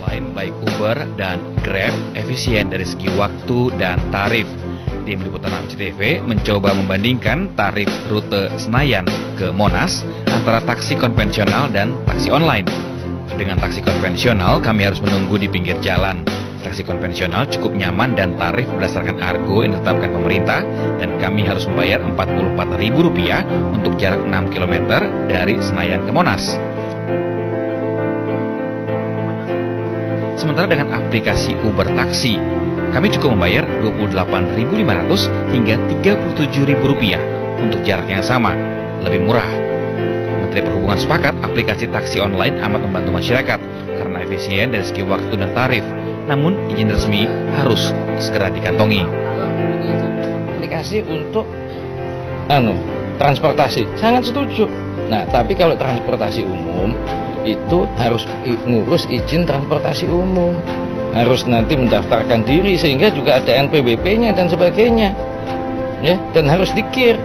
online baik Uber dan Grab efisien dari segi waktu dan tarif. Tim Liputan TV mencoba membandingkan tarif rute Senayan ke Monas antara taksi konvensional dan taksi online. Dengan taksi konvensional, kami harus menunggu di pinggir jalan. Taksi konvensional cukup nyaman dan tarif berdasarkan argo yang ditetapkan pemerintah dan kami harus membayar Rp44.000 untuk jarak 6 km dari Senayan ke Monas. Sementara dengan aplikasi Uber Taksi, kami cukup membayar Rp28.500 hingga Rp37.000 untuk jarak yang sama, lebih murah. Menteri Perhubungan sepakat aplikasi taksi online amat membantu masyarakat karena efisien dari segi waktu dan tarif namun izin resmi harus segera dikantongi. Aplikasi untuk anu transportasi sangat setuju. Nah, tapi kalau transportasi umum itu harus ngurus izin transportasi umum, harus nanti mendaftarkan diri sehingga juga ada NPWP-nya dan sebagainya, ya dan harus dikir.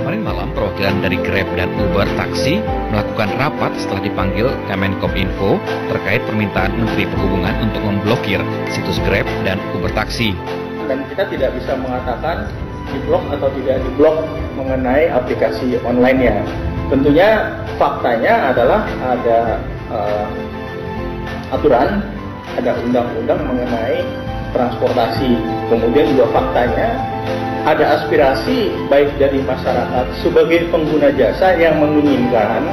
Kemarin malam perwakilan dari Grab dan Uber Taksi melakukan rapat setelah dipanggil Kemenkominfo terkait permintaan Menteri Perhubungan untuk memblokir situs Grab dan Uber Taksi. Dan kita tidak bisa mengatakan diblok atau tidak diblok mengenai aplikasi online-nya. Tentunya faktanya adalah ada uh, aturan, ada undang-undang mengenai transportasi. Kemudian juga faktanya ada aspirasi baik dari masyarakat sebagai pengguna jasa yang menginginkan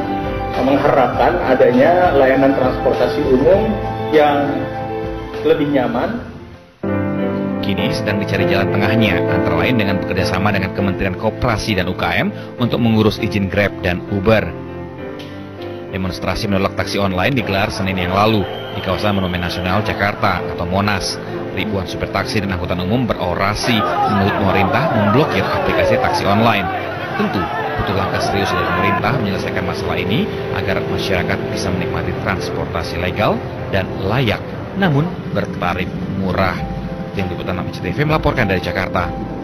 mengharapkan adanya layanan transportasi umum yang lebih nyaman. Kini sedang dicari jalan tengahnya, antara lain dengan bekerjasama dengan Kementerian Koperasi dan UKM untuk mengurus izin Grab dan Uber. Demonstrasi menolak taksi online digelar Senin yang lalu di kawasan Monumen Nasional Jakarta atau Monas ribuan supir taksi dan angkutan umum berorasi menurut pemerintah memblokir aplikasi taksi online. Tentu butuh langkah serius dari pemerintah menyelesaikan masalah ini agar masyarakat bisa menikmati transportasi legal dan layak, namun bertarif murah. Tim Liputan TV melaporkan dari Jakarta.